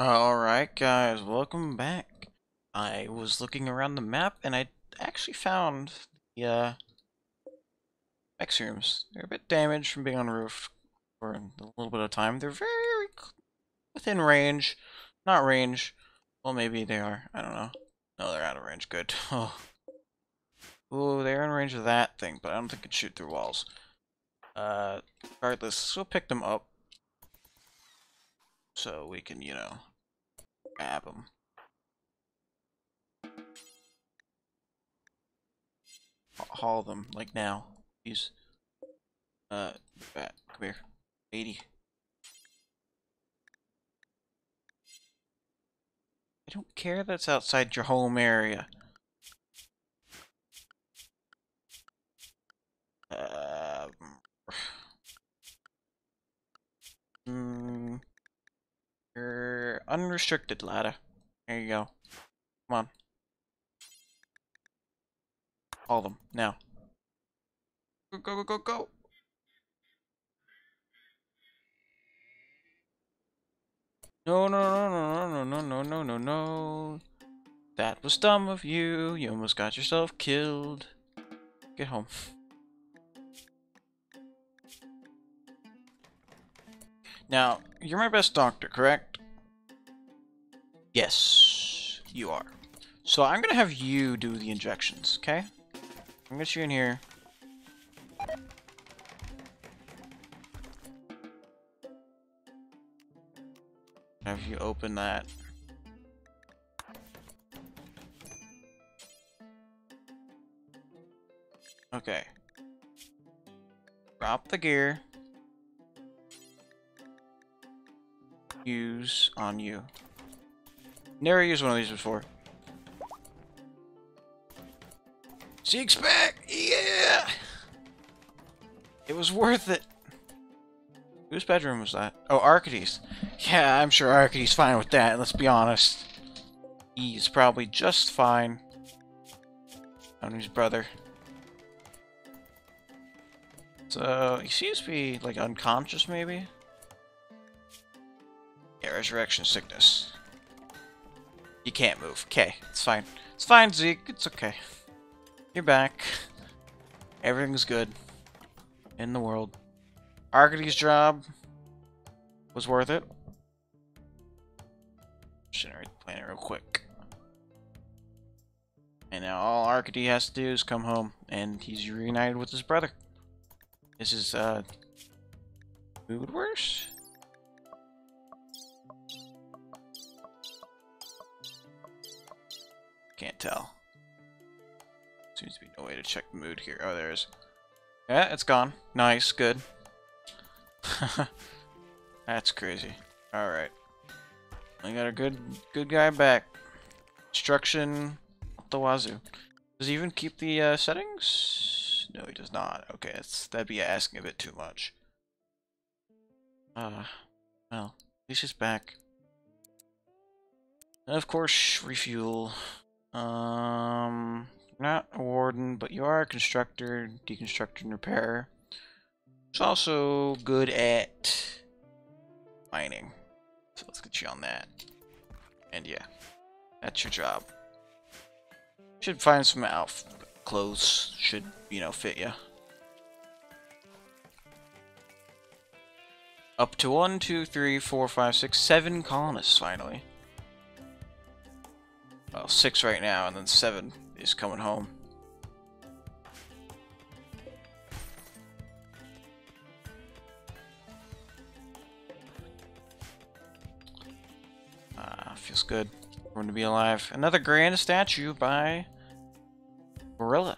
Alright guys, welcome back. I was looking around the map and I actually found the uh, X rooms. They're a bit damaged from being on roof for a little bit of time. They're very within range. Not range. Well, maybe they are. I don't know. No, they're out of range. Good. Oh. Ooh, they're in range of that thing, but I don't think it shoot through walls. Uh, regardless, we'll pick them up. So we can, you know, grab them. Haul them, like now. These, uh, come here. 80. I don't care that's outside your home area. Uh, mm, you're unrestricted, ladder. There you go. Come on. All them, now. Go, go, go, go, go! No, no, no, no, no, no, no, no, no, no. That was dumb of you. You almost got yourself killed. Get home. Now, you're my best doctor, correct? Yes, you are. So I'm gonna have you do the injections, okay? I'm gonna get you in here. Have you open that. Okay. Drop the gear. Use on you. Never used one of these before. Zeke's back! Yeah! It was worth it. Whose bedroom was that? Oh, Arcady's. Yeah, I'm sure Arcady's fine with that, let's be honest. He's probably just fine. On his brother. So, he seems to be, like, unconscious, maybe? Yeah, resurrection sickness. You can't move. Okay, it's fine. It's fine, Zeke. It's okay. You're back. Everything's good. In the world. Arcady's job was worth it. Generate the planet real quick. And now all Arcady has to do is come home, and he's reunited with his brother. This is, uh, mood worse? Can't tell. Seems to be no way to check the mood here. Oh, there's. Yeah, it's gone. Nice, good. That's crazy. Alright. I got a good good guy back. Instruction the wazoo. Does he even keep the uh, settings? No, he does not. Okay, that'd be asking a bit too much. Uh, well, he's just back. And of course, refuel. Um, not a warden, but you are a constructor, deconstructor, and repairer. It's also good at mining. So let's get you on that. And yeah, that's your job. Should find some outfit clothes. Should, you know, fit you. Up to one, two, three, four, five, six, seven colonists, finally. Well, six right now, and then seven is coming home. Ah, feels good. Born to be alive. Another grand statue by Gorilla.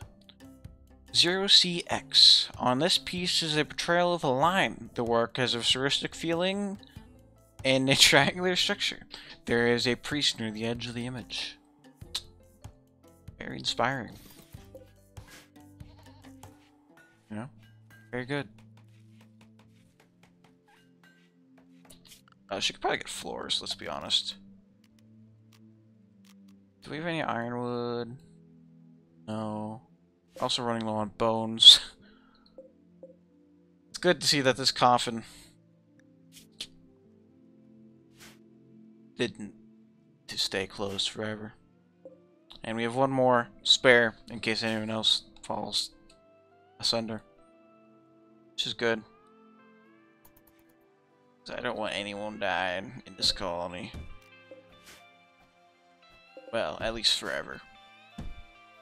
Zero CX. On this piece is a portrayal of a line. The work has a surrealistic feeling and a triangular structure. There is a priest near the edge of the image. Very inspiring. You know? Very good. Uh, she could probably get floors, let's be honest. Do we have any ironwood? No. Also running low on bones. it's good to see that this coffin didn't to stay closed forever. And we have one more spare in case anyone else falls asunder. Which is good. I don't want anyone dying in this colony. Well, at least forever.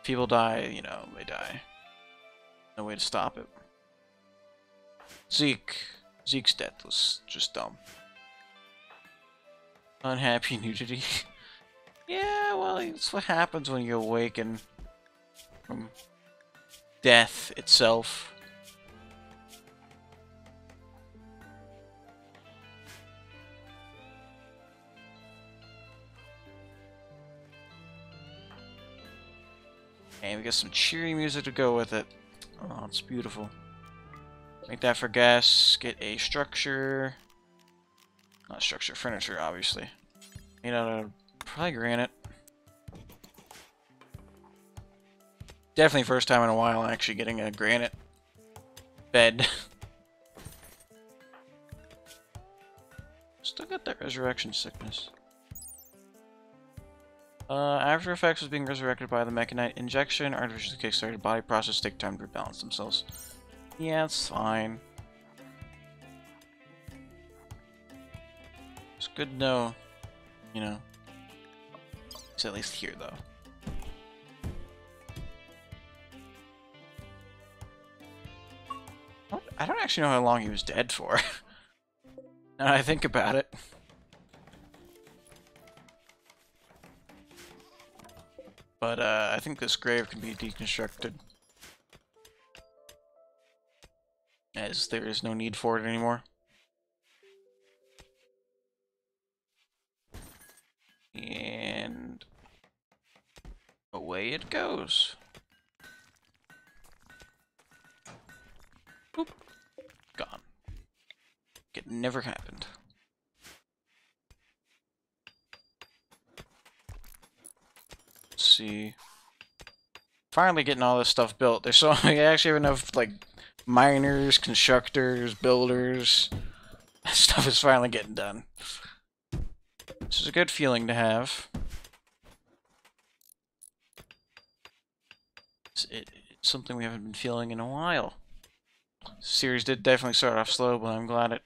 People die, you know, they die. No way to stop it. Zeke. Zeke's death was just dumb. Unhappy nudity. yeah, well, it's what happens when you awaken from death itself. And we get some cheery music to go with it. Oh, it's beautiful. Make that for gas. Get a structure. Not structure, furniture, obviously. You out probably granite. Definitely first time in a while actually getting a granite bed. Still got that resurrection sickness. Uh, after effects was being resurrected by the mechanite injection, artificially kickstarted body process take time to rebalance themselves. Yeah, it's fine. It's good to know, you know. At least here, though. I don't actually know how long he was dead for. now I think about it. But uh, I think this grave can be deconstructed. As there is no need for it anymore. Goes. Boop. Gone. It never happened. see. Finally getting all this stuff built. There's so I actually have enough like miners, constructors, builders. Stuff is finally getting done. This is a good feeling to have. It's, it, it's something we haven't been feeling in a while. series did definitely start off slow, but I'm glad it,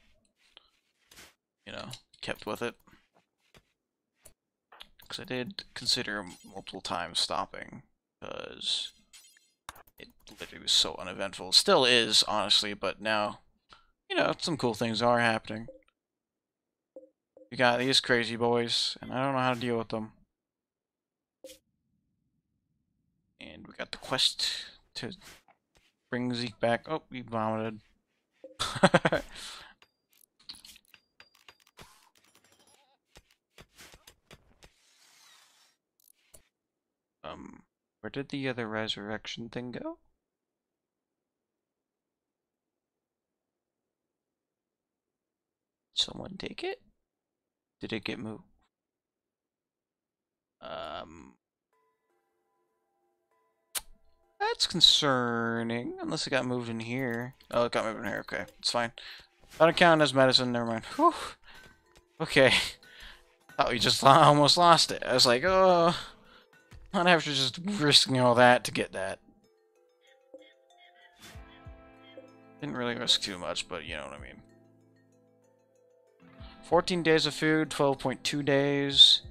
you know, kept with it. Because I did consider multiple times stopping, because it literally was so uneventful. Still is, honestly, but now, you know, some cool things are happening. We got these crazy boys, and I don't know how to deal with them. And we got the quest to bring Zeke back. Oh, he vomited. Um, where did the other resurrection thing go? Someone take it? Did it get moved? Um, that's concerning. Unless it got moved in here. Oh, it got moved in here. Okay, it's fine. I don't count as medicine. Never mind. Whew. Okay. Thought we just almost lost it. I was like, oh. Not after just risking all that to get that. Didn't really risk too much, but you know what I mean. 14 days of food, 12.2 days.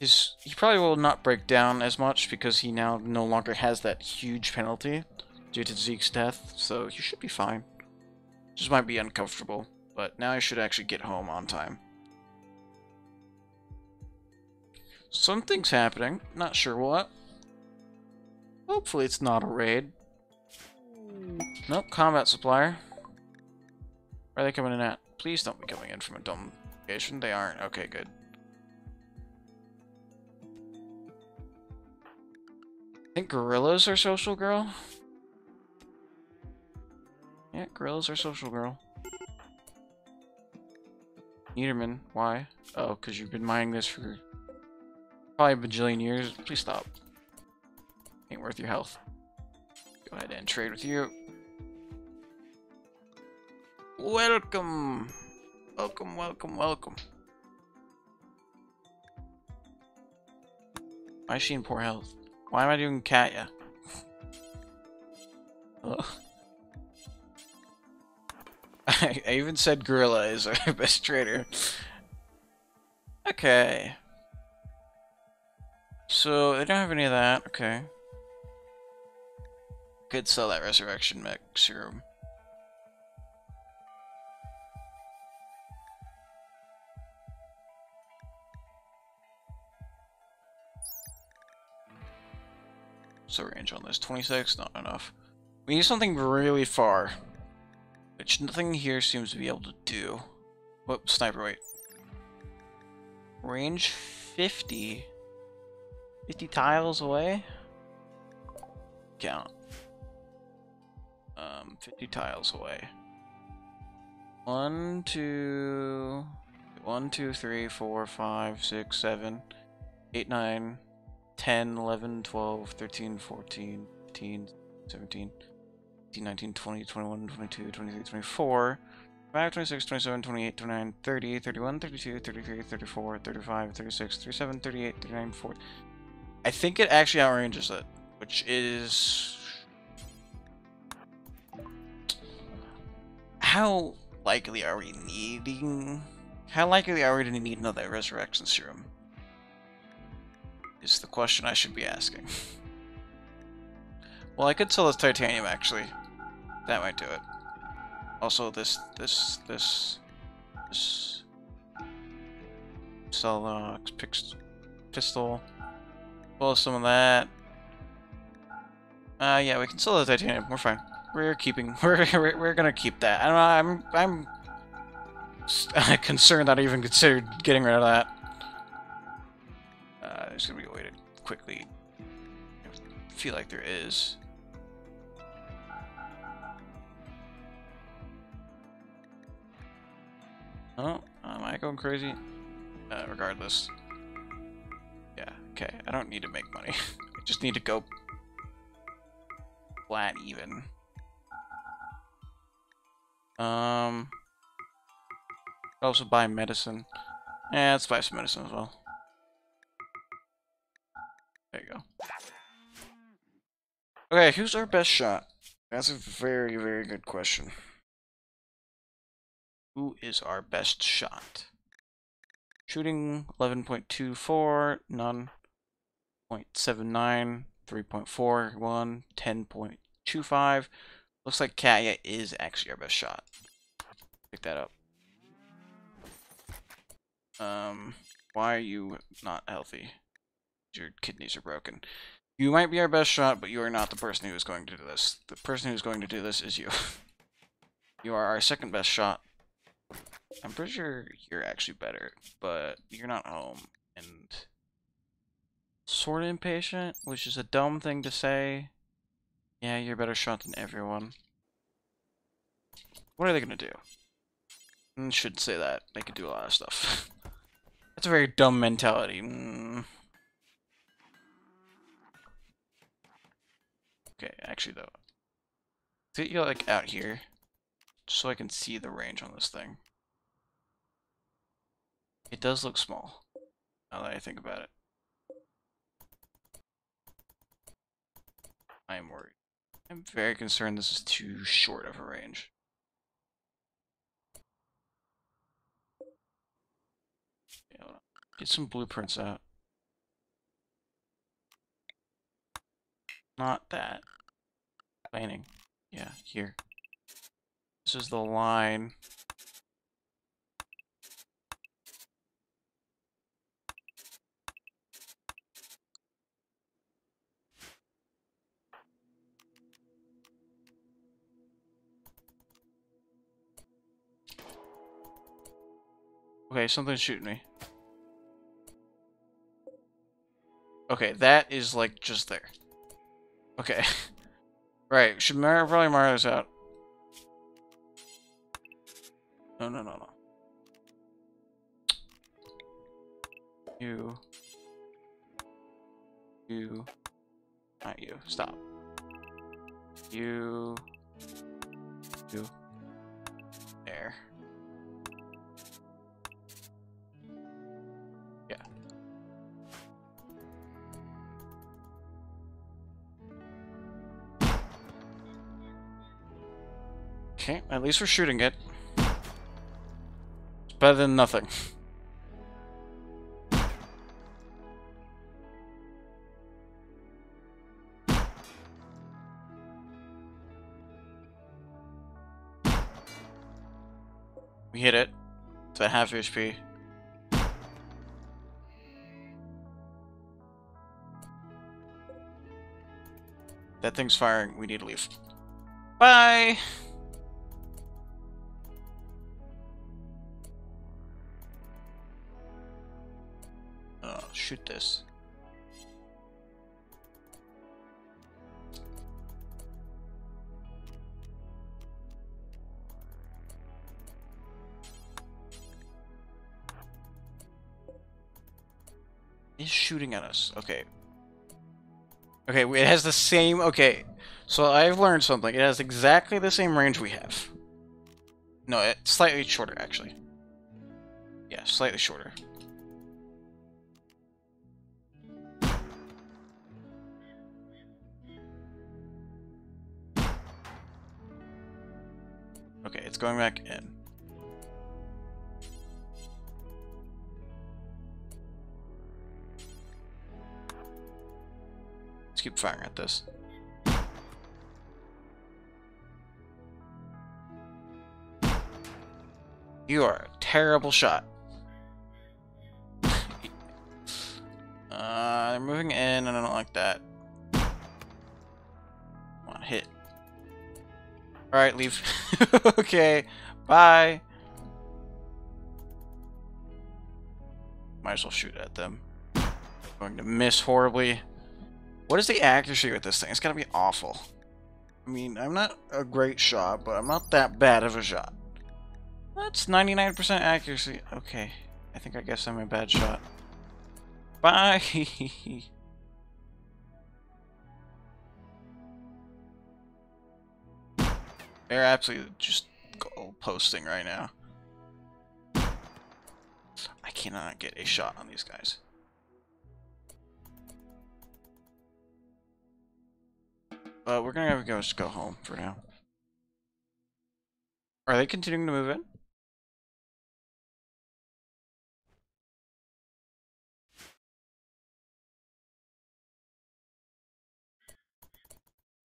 His, he probably will not break down as much because he now no longer has that huge penalty due to Zeke's death, so he should be fine. Just might be uncomfortable, but now he should actually get home on time. Something's happening. Not sure what. Hopefully it's not a raid. Nope, combat supplier. Where are they coming in at? Please don't be coming in from a dumb location. They aren't. Okay, good. Think gorillas are social girl. Yeah, gorillas are social girl. Niederman, why? Oh, because you've been mining this for Probably a bajillion years. Please stop. Ain't worth your health. Go ahead and trade with you. Welcome! Welcome, welcome, welcome. Why is she in poor health? Why am I doing Katya? I, even said Gorilla is our best trader. Okay. So, they don't have any of that. Okay. Could sell that Resurrection Mech Serum. So range on this? 26? Not enough. We need something really far. Which nothing here seems to be able to do. Whoop, sniper, wait. Range 50? 50 tiles away? Count. Um, 50 tiles away. One, two, one, two, three, four, five, six, seven, eight, nine, 10, 11, 12, 13, 14, 15, 17, 18, 19, 20, 21, 22, 23, 24, 25, 26, 27, 28, 29, 30, 31, 32, 33, 34, 35, 36, 37, 38, 39, 40. I think it actually outranges it, which is... How likely are we needing... How likely are we to need another resurrection serum? Is the question I should be asking. well, I could sell this titanium, actually. That might do it. Also, this, this, this, this... Sell uh, pistol. Well, some of that. Uh, yeah, we can sell the titanium. We're fine. We're keeping. We're we're, gonna keep that. I'm I'm I'm concerned that I even considered getting rid of that Uh, there's gonna be quickly feel like there is. Oh, am I going crazy? Uh, regardless. Yeah, okay. I don't need to make money. I just need to go flat even. Um, also buy medicine. Yeah, let's buy some medicine as well. There you go. Okay, who's our best shot? That's a very, very good question. Who is our best shot? Shooting 11.24, none. 0.79, 3.41, 10.25. Looks like Katya is actually our best shot. Pick that up. Um, why are you not healthy? Your kidneys are broken. You might be our best shot, but you are not the person who is going to do this. The person who is going to do this is you. you are our second best shot. I'm pretty sure you're actually better, but you're not home. And sort of impatient, which is a dumb thing to say. Yeah, you're a better shot than everyone. What are they gonna do? I mm, should say that. They could do a lot of stuff. That's a very dumb mentality. Mm. Okay, actually though. Get you like out here. Just so I can see the range on this thing. It does look small. Now that I think about it. I am worried. I'm very concerned this is too short of a range. Get some blueprints out. Not that. Planning. Yeah, here. This is the line. Okay, something's shooting me. Okay, that is like just there. Okay. right, should Mar probably mark this out. No, no, no, no. You. You. Not you. Stop. You. You. There. Okay, at least we're shooting it. It's better than nothing. We hit it. It's at half HP. That thing's firing. We need to leave. Bye! Shoot this. Is shooting at us. Okay. Okay, it has the same... Okay, so I've learned something. It has exactly the same range we have. No, it's slightly shorter, actually. Yeah, slightly shorter. Going back in. Let's keep firing at this. You are a terrible shot. Alright, leave. okay, bye. Might as well shoot at them. Going to miss horribly. What is the accuracy with this thing? It's gotta be awful. I mean, I'm not a great shot, but I'm not that bad of a shot. That's 99% accuracy. Okay. I think I guess I'm a bad shot. Bye! They're absolutely just posting right now. I cannot get a shot on these guys. But we're gonna have to go, just go home for now. Are they continuing to move in?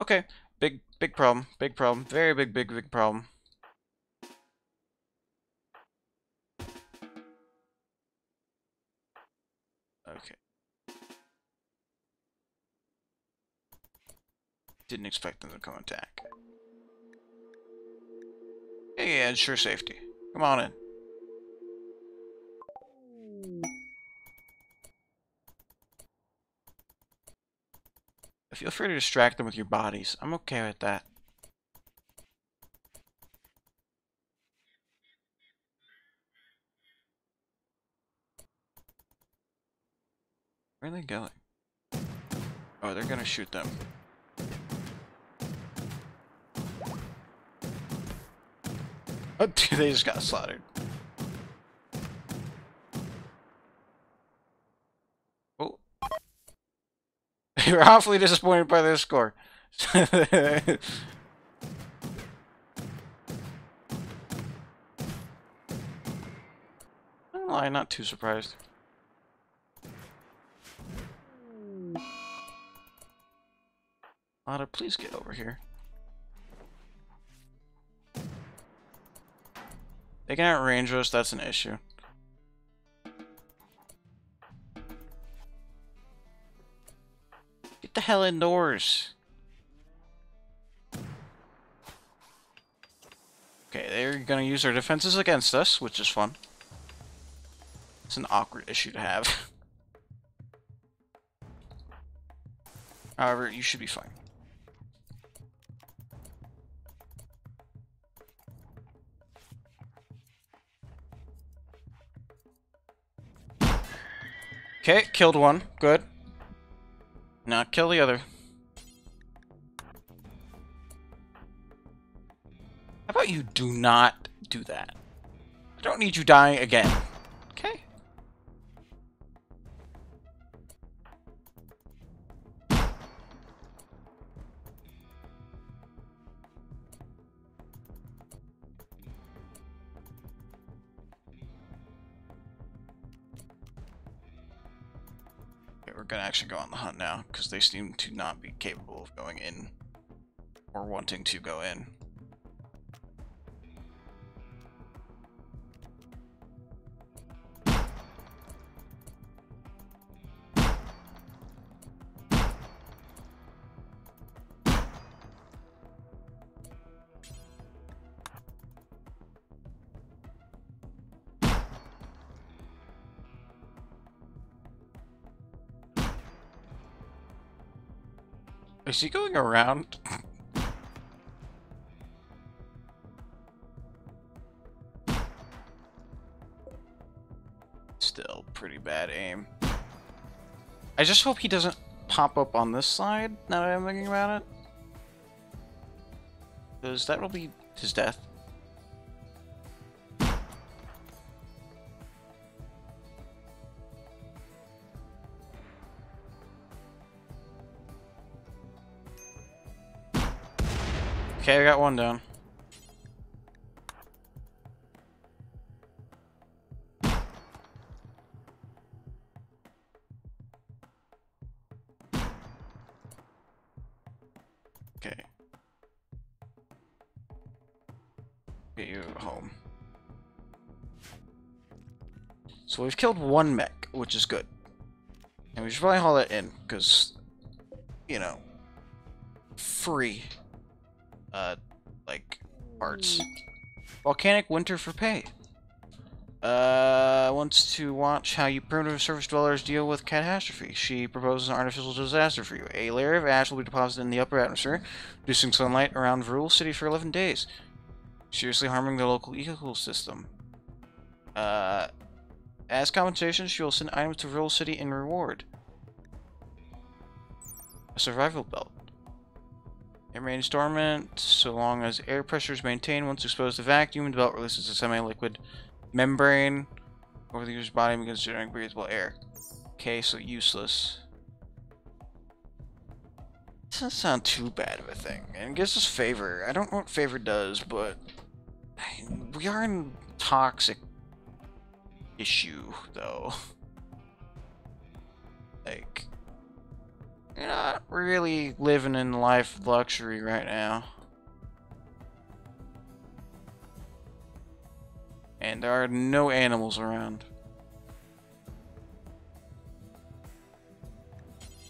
Okay, big, big problem, big problem, very big, big, big problem. Okay. Didn't expect them to come attack. Yeah, ensure safety. Come on in. Feel free to distract them with your bodies. I'm okay with that. Where are they going? Oh, they're gonna shoot them. Oh, dude, they just got slaughtered. You're awfully disappointed by this score. Lie, not too surprised. Otter, please get over here. They can outrange us, that's an issue. The hell indoors. Okay, they're gonna use their defenses against us, which is fun. It's an awkward issue to have. However, you should be fine. Okay, killed one. Good. Not kill the other. How about you do not do that? I don't need you dying again. Actually go on the hunt now, because they seem to not be capable of going in or wanting to go in. Is he going around? Still pretty bad aim. I just hope he doesn't pop up on this side, now that I'm thinking about it. Because that will be his death. Okay, I got one down. Okay. Get you home. So we've killed one mech, which is good. And we should probably haul that in, because, you know, free uh, like, parts. Volcanic Winter for pay. Uh, wants to watch how you primitive surface dwellers deal with catastrophe. She proposes an artificial disaster for you. A layer of ash will be deposited in the upper atmosphere, reducing sunlight around Virul City for 11 days, seriously harming the local ecosystem. Uh, as compensation, she will send items to Virul City in reward. A survival belt. It remains dormant so long as air pressure is maintained. Once exposed to vacuum, the belt releases a semi-liquid membrane over the user's body begins generating breathable air. Okay, so useless. Doesn't sound too bad of a thing. And gives us favor. I don't know what favor does, but we are in toxic issue, though. like, you're not really living in life luxury right now. And there are no animals around.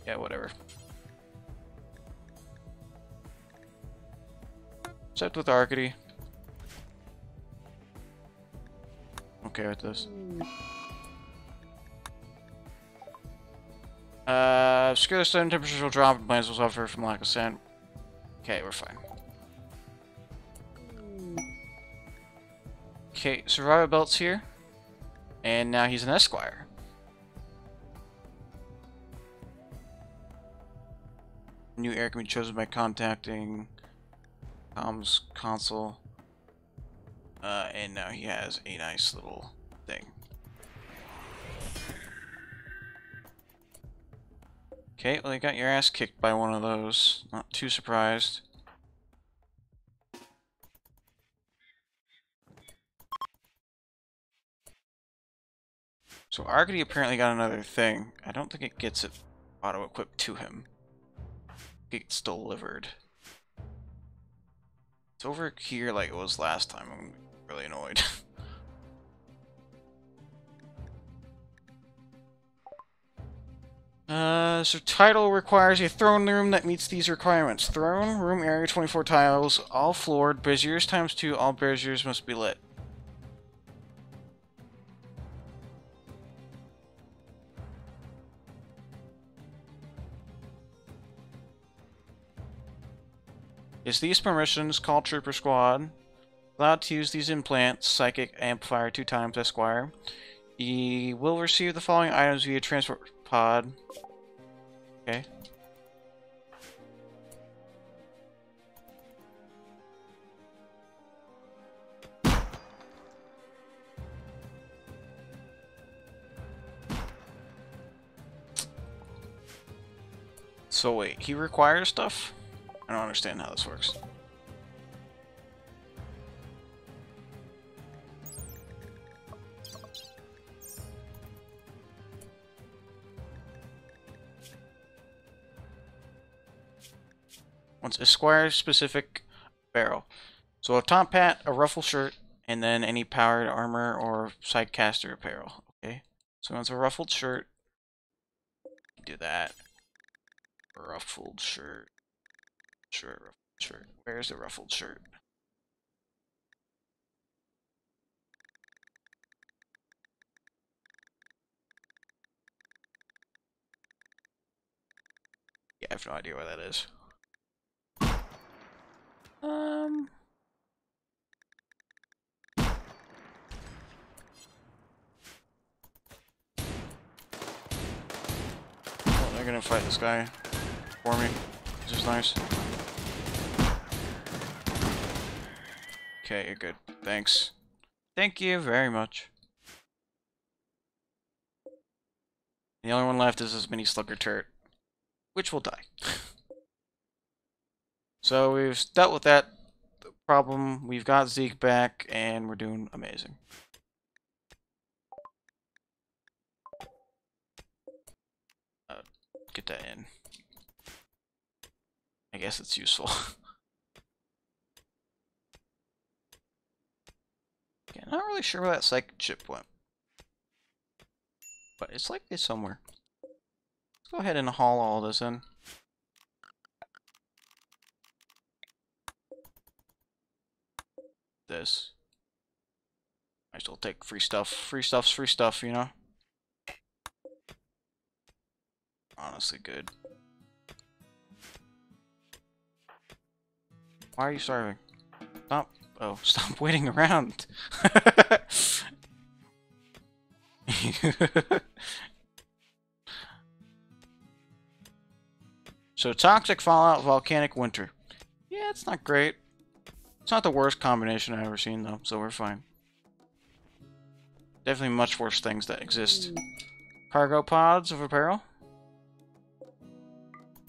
Yeah, whatever. Except with Arcady. Okay with this. Uh, secure the stone temperatures will drop and plants will suffer from lack of sand. Okay, we're fine. Okay, survivor belts here. And now he's an esquire. New heir can be chosen by contacting comms console. Uh, and now he has a nice little thing. Okay, well you got your ass kicked by one of those. Not too surprised. So Arcady apparently got another thing. I don't think it gets it auto-equipped to him. It gets delivered. It's over here like it was last time. I'm really annoyed. Uh, Uh, so title requires a throne room that meets these requirements. Throne, room area, 24 tiles, all floored, braziers times 2, all braziers must be lit. Is these permissions, call Trooper Squad. Allowed to use these implants, Psychic Amplifier two times, Esquire. He will receive the following items via transport pod. Okay. So wait, he requires stuff? I don't understand how this works. Once Esquire specific barrel. So a top hat, a ruffle shirt, and then any powered armor or sidecaster apparel. Okay. So it's a ruffled shirt. Do that. Ruffled shirt. Shirt, ruffled shirt. Where's the ruffled shirt? Yeah, I have no idea where that is. Um. Oh, they're gonna fight this guy for me, which is nice. Okay, you're good. Thanks. Thank you very much. The only one left is this mini slugger turret, which will die. so we've dealt with that problem. We've got Zeke back, and we're doing amazing. Uh, get that in. I guess it's useful. okay, I'm not really sure where that psychic chip went. But it's likely somewhere. Let's go ahead and haul all this in. This. I still take free stuff. Free stuff's free stuff, you know? Honestly good. Why are you starving? Stop. Oh, stop waiting around. so, Toxic Fallout, Volcanic Winter. Yeah, it's not great. It's not the worst combination I've ever seen, though, so we're fine. Definitely much worse things that exist. Cargo pods of apparel.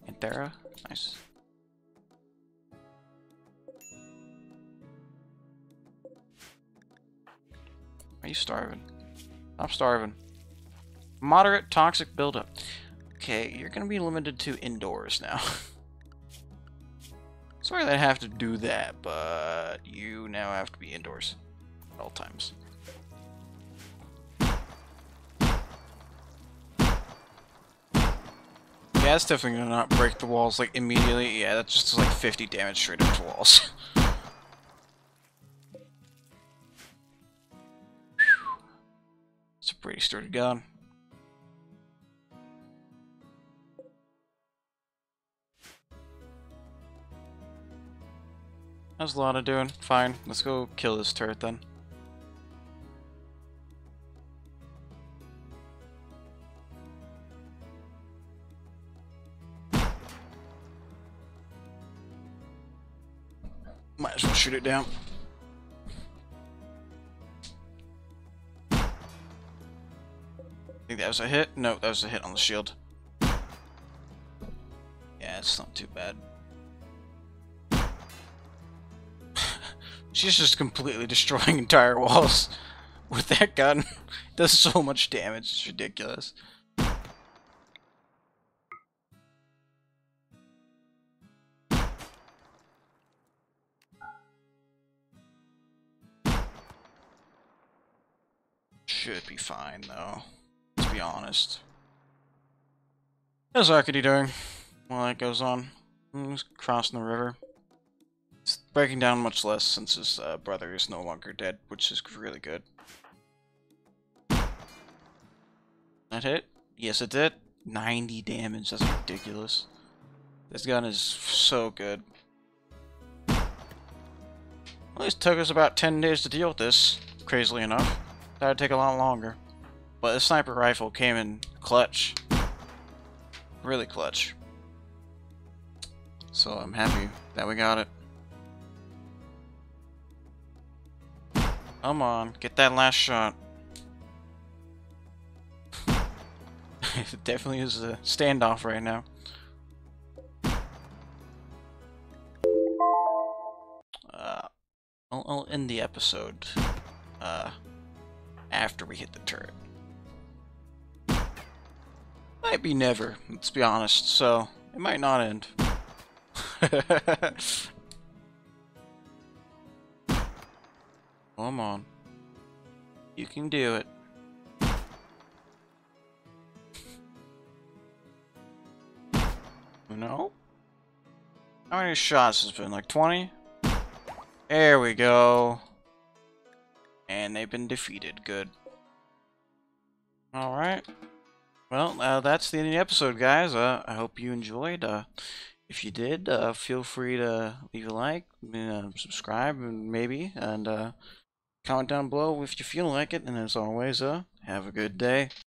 Anthera. Nice. Are you starving? I'm starving. Moderate toxic buildup. Okay, you're gonna be limited to indoors now. Sorry that I have to do that, but you now have to be indoors at all times. Yeah, it's definitely gonna not break the walls like immediately. Yeah, that's just like 50 damage straight into walls. it's a pretty sturdy gun. How's Lana doing? Fine. Let's go kill this turret then. Might as well shoot it down. I think that was a hit? No, that was a hit on the shield. Yeah, it's not too bad. She's just completely destroying entire walls with that gun. It does so much damage, it's ridiculous. Should be fine, though. Let's be honest. How's Arcady doing while that goes on? He's crossing the river. Breaking down much less since his uh, brother is no longer dead, which is really good. That hit? Yes, it did. 90 damage, that's ridiculous. This gun is so good. Well, it took us about 10 days to deal with this, crazily enough. That would take a lot longer. But the sniper rifle came in clutch. Really clutch. So I'm happy that we got it. Come on, get that last shot. it definitely is a standoff right now. Uh, I'll, I'll end the episode uh, after we hit the turret. Might be never, let's be honest, so it might not end. Come on. You can do it. No? How many shots has been? Like 20? There we go. And they've been defeated. Good. Alright. Well, uh, that's the end of the episode, guys. Uh, I hope you enjoyed. Uh, if you did, uh, feel free to leave a like, uh, subscribe, maybe, and uh, comment down below if you feel like it. And as always, uh, have a good day.